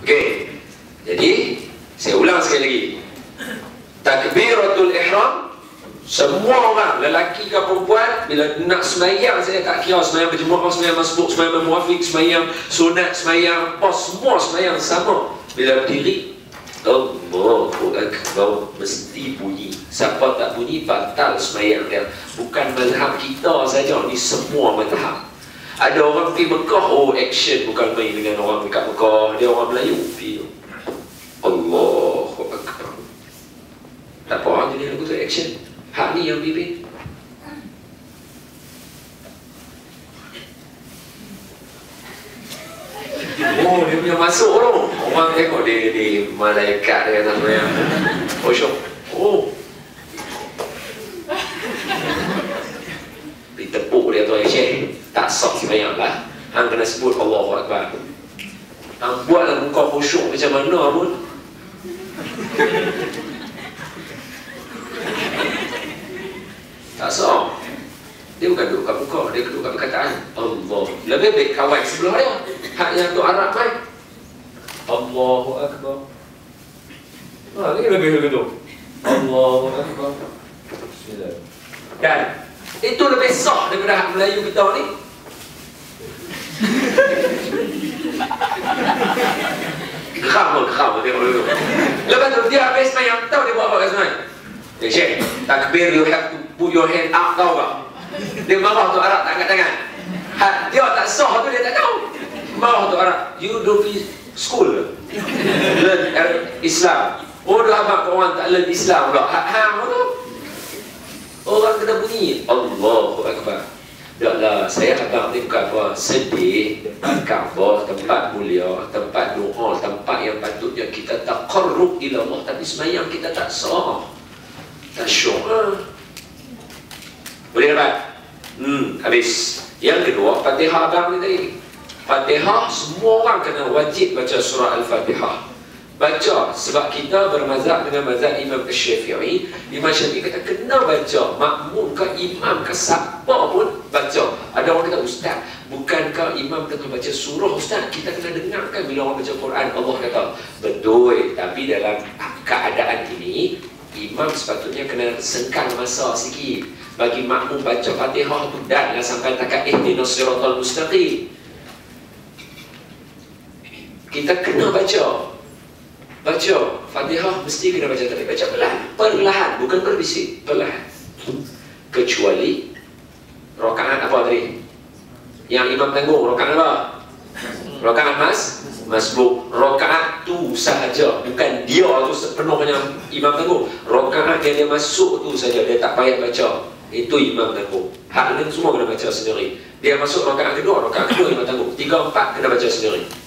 Okey. Jadi, saya ulang sekali lagi. Takbiratul ihram semua orang, lelaki ke perempuan Bila nak semayang, saya tak kira Semayang berjemaah, semayang masbuk, semayang bermuafiq Semayang sunat, semayang apa Semua semayang sama Bila berdiri Allahu Akbar Mesti bunyi Siapa tak bunyi, batal semayang dia Bukan mazhab kita saja Ni semua mazhab Ada orang pergi Mekah, oh action. Bukan main dengan orang dekat Mekah. Dia orang Melayu. Pergi Allahu Akbar Tak apa orang jenis lagu tu action. Hak ni yang pimpin Oh, dia punya masuk tu. Orang tengok dia di malaikat dia kata yang Oh, syok. Oh Ditepuk dia tu Syekh Tak sok semayang lah Hang kena sebut Allahu Akbar Hang buatlah muka khusyuk macam mana pun Tak sah. Dia bukan duduk kat muka, dia duduk kat perkataan. Allah. Lebih baik kawan sebelah dia. Hak yang tu Arab main. Allahu Akbar. Ha, ini lebih lebih tu. Allahu Akbar. Bismillah. Dan itu lebih sah daripada hak Melayu kita ni. Geram pun, tengok dulu. Lepas tu dia habis main yang tahu dia buat apa kat sana. Ya Syekh, takbir you have to put your hand up tahu tak? Dia marah tu Arab tak angkat tangan. Ha, dia tak sah tu dia tak tahu. Marah tu Arab. You do school Learn Islam. Oh dah abang orang tak learn Islam pula. Ha, ha tu. Orang kena bunyi. Allahu Akbar. Saya abang ni apa sedih Kaabah, tempat mulia, tempat doa, tempat yang patutnya kita tak koruk ila Allah tapi semayang kita tak sah. Tak syok lah. Boleh dapat? Hmm, habis. Yang kedua, Fatihah abang ni tadi. Fatihah, semua orang kena wajib baca surah Al-Fatihah. Baca, sebab kita bermazhab dengan mazhab Imam Syafi'i. Imam Syafi'i kata, kena baca. Makmum ke imam ke siapa pun. Ada orang kata, Ustaz, bukankah imam tengah baca surah Ustaz? Kita kena dengarkan bila orang baca Quran. Allah kata, betul. Tapi dalam keadaan ini, imam sepatutnya kena sengkang masa sikit bagi makmum baca Fatihah tu dan lah sampai takat ihdinas siratal mustaqim. Kita kena baca. Baca Fatihah mesti kena baca tapi baca perlahan. Perlahan bukan berbisik, perlahan. Kecuali rakaat apa tadi? Yang imam tanggung rakaat apa? Rakaat mas masbuk. Rakaat tu sahaja bukan dia tu sepenuhnya imam tanggung rakaat yang dia masuk tu saja. Dia tak payah baca. Itu imam tanggung hak lain semua kena baca sendiri. Dia masuk rakaat kedua. Rakaat kedua imam tanggung tiga empat kena baca sendiri